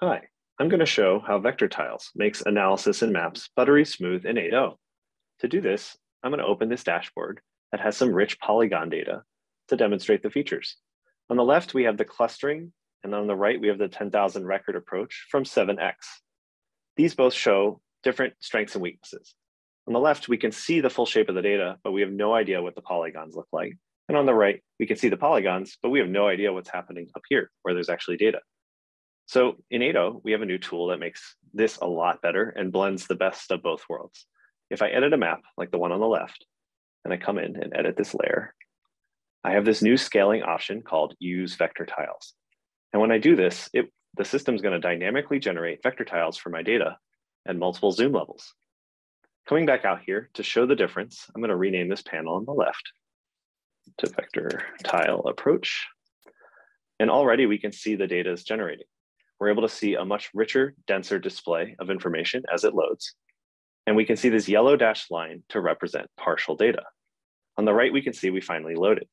Hi, I'm going to show how vector tiles makes analysis and maps buttery smooth in 8.0. To do this, I'm going to open this dashboard that has some rich polygon data to demonstrate the features. On the left, we have the clustering, and on the right, we have the 10,000 record approach from 7x. These both show different strengths and weaknesses. On the left, we can see the full shape of the data, but we have no idea what the polygons look like. And on the right, we can see the polygons, but we have no idea what's happening up here where there's actually data. So in 8.0, we have a new tool that makes this a lot better and blends the best of both worlds. If I edit a map like the one on the left, and I come in and edit this layer, I have this new scaling option called use vector tiles. And when I do this, it, the system's gonna dynamically generate vector tiles for my data at multiple zoom levels. Coming back out here to show the difference, I'm gonna rename this panel on the left to vector tile approach. And already we can see the data is generating we're able to see a much richer, denser display of information as it loads. And we can see this yellow dashed line to represent partial data. On the right, we can see we finally loaded.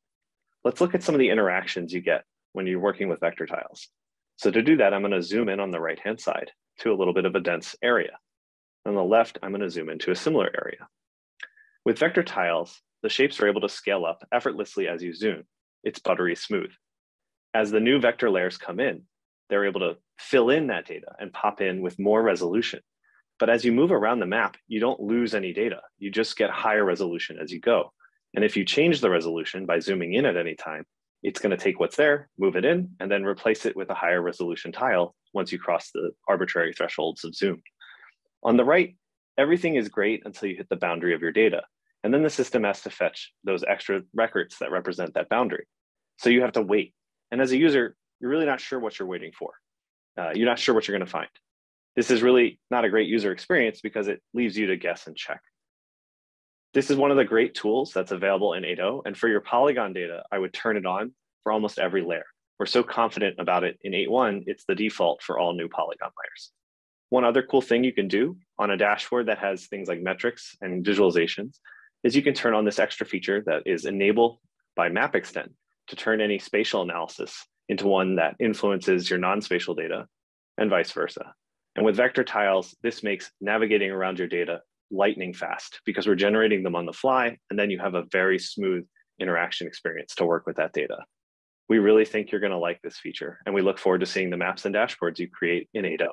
Let's look at some of the interactions you get when you're working with vector tiles. So to do that, I'm gonna zoom in on the right-hand side to a little bit of a dense area. On the left, I'm gonna zoom into a similar area. With vector tiles, the shapes are able to scale up effortlessly as you zoom. It's buttery smooth. As the new vector layers come in, they're able to fill in that data and pop in with more resolution. But as you move around the map, you don't lose any data. You just get higher resolution as you go. And if you change the resolution by zooming in at any time, it's going to take what's there, move it in, and then replace it with a higher resolution tile once you cross the arbitrary thresholds of zoom. On the right, everything is great until you hit the boundary of your data. And then the system has to fetch those extra records that represent that boundary. So you have to wait. And as a user, you're really not sure what you're waiting for. Uh, you're not sure what you're going to find. This is really not a great user experience because it leaves you to guess and check. This is one of the great tools that's available in 8.0. And for your Polygon data, I would turn it on for almost every layer. We're so confident about it in 8.1, it's the default for all new Polygon layers. One other cool thing you can do on a dashboard that has things like metrics and visualizations is you can turn on this extra feature that is enabled by map extent to turn any spatial analysis into one that influences your non-spatial data and vice versa. And with vector tiles, this makes navigating around your data lightning fast because we're generating them on the fly and then you have a very smooth interaction experience to work with that data. We really think you're gonna like this feature and we look forward to seeing the maps and dashboards you create in 8.0.